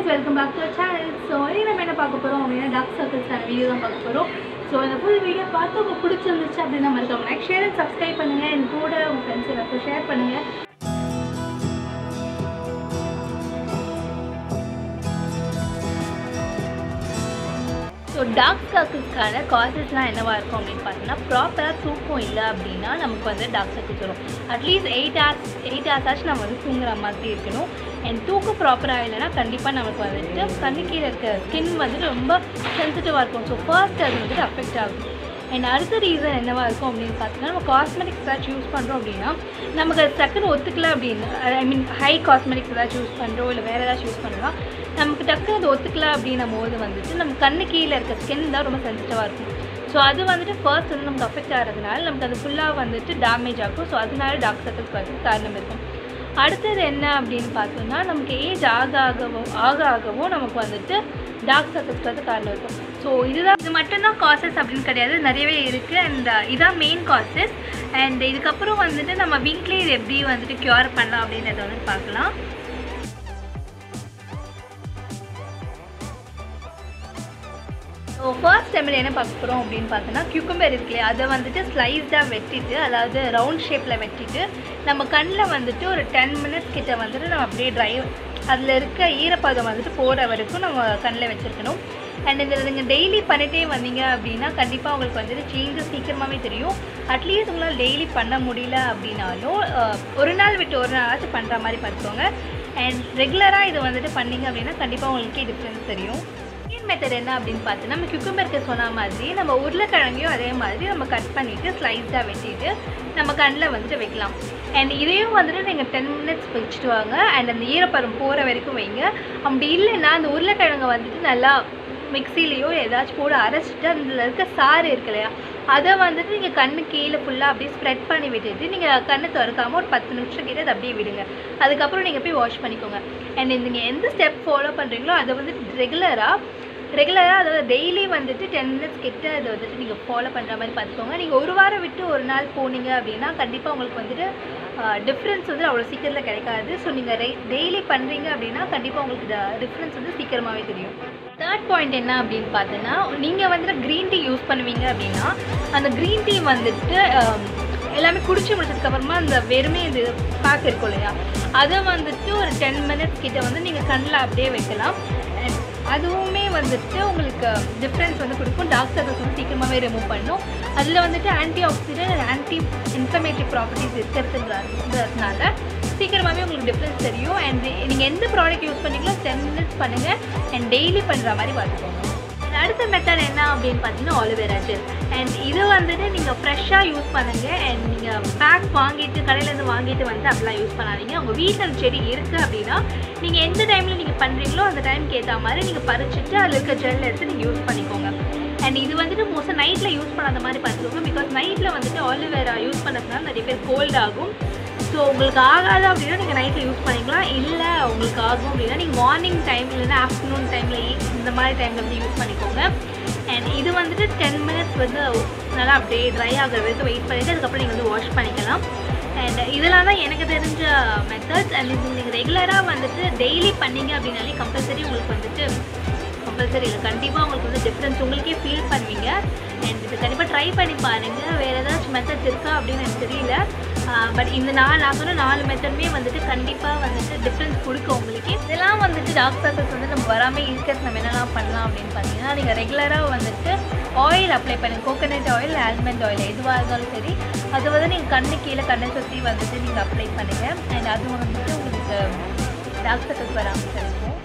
Guys welcome back to channel so இனி நம்ம என்ன பார்க்க போகிறோம் அப்படின்னா டார்க் சர்க்கிள்ஸான வீடியோ தான் பார்க்க போகிறோம் ஸோ இந்த ஃபுல் வீடியோ பார்த்து உங்களுக்கு பிடிச்சிருந்துச்சு அப்படின்னா மறக்காம லைக் ஷேர் அண்ட் சப்ஸ்கிரைப் பண்ணுங்கள் என் கூட உங்கள் ஃப்ரெண்ட்ஸ் எல்லாத்தையும் ஷேர் பண்ணுங்கள் ஸோ டார்க் சர்க்கிள்ஸ்க்கான காசஸ்லாம் என்னவாக இருக்கும் அப்படின்னு பார்த்தீங்கன்னா ப்ராப்பராக தூக்கம் இல்லை அப்படின்னா நமக்கு வந்து டார்க் சர்க்கிள்ஸ் வரும். At least eight hours eight hours ஆச்சு நம்ம வந்து தூங்குற மாதிரி இருக்கணும். அண்ட் தூக்கம் ப்ராப்பராக இல்லைன்னா கண்டிப்பாக நமக்கு வந்துட்டு கண்ணுக்கீழே இருக்க ஸ்கின் வந்துட்டு ரொம்ப சென்சிட்டிவாக இருக்கும். ஸோ ஃபர்ஸ்ட் அது வந்துட்டு அஃபெக்ட் ஆகும். அண்ட் அடுத்த ரீசன் என்னவாக இருக்கும் அப்படின்னு பார்த்தீங்கன்னா நம்ம காஸ்மெட்டிக்ஸ் ஏதாச்சும் யூஸ் பண்ணுறோம் அப்படின்னா நமக்கு அது டக்குன்னு ஒத்துக்கல அப்படின்னு ஐ மீன் ஹை காஸ்மெட்டிக்ஸ் ஏதாச்சும் யூஸ் பண்ணுறோம் இல்லை வேறு ஏதாச்சும் யூஸ் பண்ணுறோம் நமக்கு டக்குன்னு அது ஒத்துக்கல அப்படின்னும் போது வந்துட்டு நம்ம கண்ணு கீழே இருக்க ஸ்கின் தான் ரொம்ப சென்சிட்டிவாக இருக்கும். ஸோ அது வந்துட்டு ஃபர்ஸ்ட் வந்து நமக்கு அஃபெக்ட் ஆகிறதுனால நமக்கு அது ஃபுல்லாக வந்துட்டு டேமேஜ் ஆகும். ஸோ அதனால டார்க் சர்க்கிள்ஸ் வரதுக்கு காரணம் இருக்கும். அடுத்தது என்ன அப்படின்னு பார்த்தோம்னா நமக்கு ஏஜ் ஆக ஆகவும் ஆக ஆகவும் நமக்கு வந்துட்டு டார்க் சர்க்கிள்ஸ் வந்து காரணம் இருக்கும். ஸோ இதுதான் இது மட்டும்தான் காசஸ் அப்படின்னு கிடையாது. நிறையவே இருக்குது அண்ட் uh, இதுதான் மெயின் காசஸ் அண்ட் இதுக்கப்புறம் வந்துட்டு நம்ம வீட்லேயே இது எப்படி வந்துட்டு க்யூர் பண்ணலாம் அப்படின்றத வந்து பார்க்கலாம். ஸோ ஃபர்ஸ்ட் டைமில் என்ன பார்க்க போகிறோம் அப்படின்னு பார்த்தோன்னா கியூக்கம்பர் இருக்கு இல்லையா? அதை வந்துட்டு ஸ்லைஸ்டாக வெட்டிட்டு அதாவது ரவுண்ட் ஷேப்பில் வெட்டிட்டு நம்ம கண்ணில் வந்துட்டு ஒரு டென் மினிட்ஸ் கிட்ட வந்துட்டு நம்ம அப்படியே ட்ரை அதில் இருக்க ஈரப்பதம் வந்துட்டு போகிற வரைக்கும் நம்ம கண்ணில் வச்சுருக்கணும். அண்ட் இதில் நீங்கள் டெய்லி பண்ணிட்டே வந்தீங்க அப்படின்னா கண்டிப்பாக உங்களுக்கு வந்துட்டு சேஞ்சஸ் சீக்கிரமாகவே தெரியும். அட்லீஸ்ட் உங்களால் டெய்லி பண்ண முடியல அப்படின்னாலும் ஒரு நாள் விட்டு ஒரு நாளாச்சும் பண்ணுற மாதிரி பார்த்துக்கோங்க. அண்ட் ரெகுலராக இதை வந்துட்டு பண்ணீங்க அப்படின்னா கண்டிப்பாக உங்களுக்கே டிஃப்ரென்ஸ் தெரியும். செகண்ட் மெத்தட் என்ன அப்படின்னு பார்த்தோன்னா நம்ம குக்கும்பருக்கு சொன்ன மாதிரி நம்ம உருளைக்கிழங்கையும் அதே மாதிரி நம்ம கட் பண்ணிவிட்டு ஸ்லைஸாக வெட்டிட்டு நம்ம கண்ணில் வந்துட்டு வைக்கலாம். அண்ட் இதையும் வந்துட்டு நீங்கள் டென் மினிட்ஸ் வச்சுட்டு வாங்க. அண்ட் அந்த ஈரப்பதம் போகிற வரைக்கும் வைங்க. அப்படி இல்லைன்னா அந்த உருளைக்கிழங்கை வந்துட்டு நல்லா மிக்சிலேயோ ஏதாச்சும் போட்டு அரைச்சிட்டு அதில் இருக்க சாறு இருக்கு இல்லையா அதை வந்துட்டு நீங்கள் கண்ணு கீழே ஃபுல்லாக அப்படியே ஸ்ப்ரெட் பண்ணி விட்டுட்டு நீங்கள் கண்ணு திறக்காமல் ஒரு பத்து நிமிஷம் கிட்ட அதை அப்படியே விடுங்க. அதுக்கப்புறம் நீங்கள் போய் வாஷ் பண்ணிக்கோங்க. அண்ட் நீங்கள் எந்த ஸ்டெப் ஃபாலோ பண்ணுறீங்களோ அதை வந்துட்டு ரெகுலராக ரெகுலராக அதாவது டெய்லி வந்துட்டு டென் மினிட்ஸ் கிட்ட அதை வந்துட்டு நீங்கள் ஃபாலோ பண்ணுற மாதிரி பார்த்துக்கோங்க. நீங்கள் ஒரு வாரம் விட்டு ஒரு நாள் போனீங்க அப்படின்னா கண்டிப்பாக உங்களுக்கு வந்துட்டு டிஃப்ரென்ஸ் வந்து அவ்வளோ சீக்கிரத்தில் கிடைக்காது. ஸோ நீங்கள் ரெ டெய்லி பண்ணுறீங்க அப்படின்னா கண்டிப்பாக உங்களுக்கு டிஃப்ரென்ஸ் வந்து சீக்கிரமாகவே தெரியும். தேர்ட் பாயிண்ட் என்ன அப்படின்னு பார்த்தோன்னா நீங்கள் வந்துட்டு க்ரீன் டீ யூஸ் பண்ணுவீங்க அப்படின்னா அந்த க்ரீன் டீ வந்துட்டு எல்லாமே குடிச்சு முடிச்சதுக்கப்புறமா அந்த வெறுமே இது பேக் இருக்கும் இல்லையா? அதை வந்துட்டு ஒரு டென் மினிட்ஸ் கிட்ட வந்து நீங்கள் கண்ணில் அப்படியே வைக்கலாம். அதுவுமே வந்துட்டு உங்களுக்கு டிஃப்ரென்ஸ் வந்து கொடுக்கும். டார்க் சர்க்கிள்ஸ் வந்து சீக்கிரமாகவே ரிமூவ் பண்ணும். அதில் வந்துட்டு anti accident anti informative properties இருக்கிறதுனால சீக்கிரமாகவே உங்களுக்கு டிஃப்ரென்ஸ் தெரியும். அண்ட் நீங்கள் எந்த ப்ராடக்ட் யூஸ் பண்ணிக்கலாம் டென் மினிட்ஸ் பண்ணுங்கள் அண்ட் டெய்லி பண்ணுற மாதிரி பார்த்துக்கோங்க. அடுத்த மெத்தட் என்ன அப்படின்னு பார்த்தீங்கன்னா ஆலிவேரா ஜெல் அண்ட் இது வந்துட்டு நீங்கள் ஃப்ரெஷ்ஷாக யூஸ் பண்ணுங்கள் அண்ட் நீங்கள் பேக் வாங்கிட்டு கடையிலேருந்து வாங்கிட்டு வந்து அப்படிலாம் யூஸ் பண்ணாதீங்க. உங்கள் வீட்டில் செடி இருக்குது அப்படின்னா நீங்கள் எந்த டைமில் நீங்கள் பண்ணுறீங்களோ அந்த டைம்க்கு ஏற்ற மாதிரி நீங்கள் பறிச்சுட்டு அதில் இருக்க ஜெல் எடுத்து நீங்கள் யூஸ் பண்ணிக்கோங்க. அண்ட் இது வந்துட்டு மோஸ்ட்டாக நைட்டில் யூஸ் பண்ணாத மாதிரி பார்த்துக்கோங்க. பிகாஸ் நைட்டில் வந்துட்டு ஆலிவேரா யூஸ் பண்ணுறதுனால நிறைய பேர் கோல்ட் ஆகும். ஸோ உங்களுக்கு ஆகாது அப்படின்னா நீங்கள் நைட்டில் யூஸ் பண்ணிக்கலாம். இல்லை உங்களுக்கு ஆகும் அப்படின்னா நீங்கள் மார்னிங் டைம் இல்லைன்னா ஆஃப்டர்நூன் டைமில் இந்த மாதிரி டைமில் வந்து யூஸ் பண்ணிக்கோங்க. அண்ட் இது வந்துட்டு டென் மினிட்ஸ் வந்து நல்லா அப்படியே ட்ரை ஆகிற வரைக்கும் வெயிட் பண்ணிவிட்டு அதுக்கப்புறம் நீங்கள் வந்து வாஷ் பண்ணிக்கலாம். அண்ட் இதெல்லாம் தான் எனக்கு தெரிஞ்ச மெத்தட்ஸ் அண்ட் இது நீங்கள் ரெகுலராக வந்துட்டு டெய்லி பண்ணீங்க அப்படின்னாலே கம்பல்சரி உங்களுக்கு வந்துட்டு கம்பல்சரி இல்லை. கண்டிப்பாக உங்களுக்கு வந்து டிஃப்ரென்ஸ் உங்களுக்கே ஃபீல் பண்ணுவீங்க. அண்ட் இது கண்டிப்பாக ட்ரை பண்ணி பாருங்கள் வேறு ஏதாச்சும் மெத்தட்ஸ் இருக்கா அப்படின்னு எனக்கு தெரியல. பட் இந்த நாலு நான் சொன்ன நாலு மெத்தடுமே வந்துட்டு கண்டிப்பாக வந்துட்டு டிஃப்ரென்ஸ் கொடுக்கும் உங்களுக்கு. இதெல்லாம் வந்துட்டு டார்க் சர்க்கிள்ஸ் வந்து நம்ம வராமல் இருக்கிறது நம்ம என்னெல்லாம் பண்ணலாம் அப்படின்னு பார்த்தீங்கன்னா நீங்கள் ரெகுலராக வந்துட்டு ஆயில் அப்ளை பண்ணுங்கள் கோகோனட் ஆயில் ஆல்மண்ட் ஆயில் எதுவாக இருந்தாலும் சரி அது வந்து நீங்கள் கண்ணு கீழே கண்ணை சுற்றி வந்துட்டு நீங்கள் அப்ளை பண்ணுங்கள் அண்ட் அது வந்துட்டு உங்களுக்கு டார்க் சர்க்கிள்ஸ் வராமல் இருக்கும்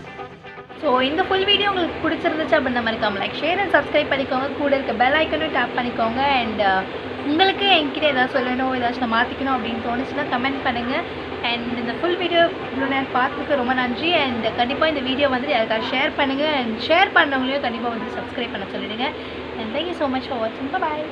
ஸோ இந்த ஃபுல் வீடியோ உங்களுக்கு பிடிச்சிருந்துச்சு அப்படின்ற மாதிரி லைக் ஷேர் அண்ட் சப்ஸ்கிரைப் பண்ணிக்கோங்க. கூட இருக்க பெல் ஐக்கனும் டேப் பண்ணிக்கோங்க. அண்ட் உங்களுக்கு என்கிட்ட ஏதாவது சொல்லணும் ஏதாச்சும் நான் மாற்றிக்கணும் அப்படின்னு தோணுச்சுன்னா கமெண்ட் பண்ணுங்கள் அண்ட் இந்த ஃபுல் வீடியோ இவ்வளோ நேரம் பார்த்ததுக்கு ரொம்ப நன்றி. அண்ட் கண்டிப்பாக இந்த வீடியோ வந்து யாருக்காவது ஷேர் பண்ணுங்கள் அண்ட் ஷேர் பண்ணவங்களையும் கண்டிப்பாக வந்து சப்ஸ்கிரைப் பண்ண சொல்லிடுங்க. And thank you so much for வாட்சிங் பாய்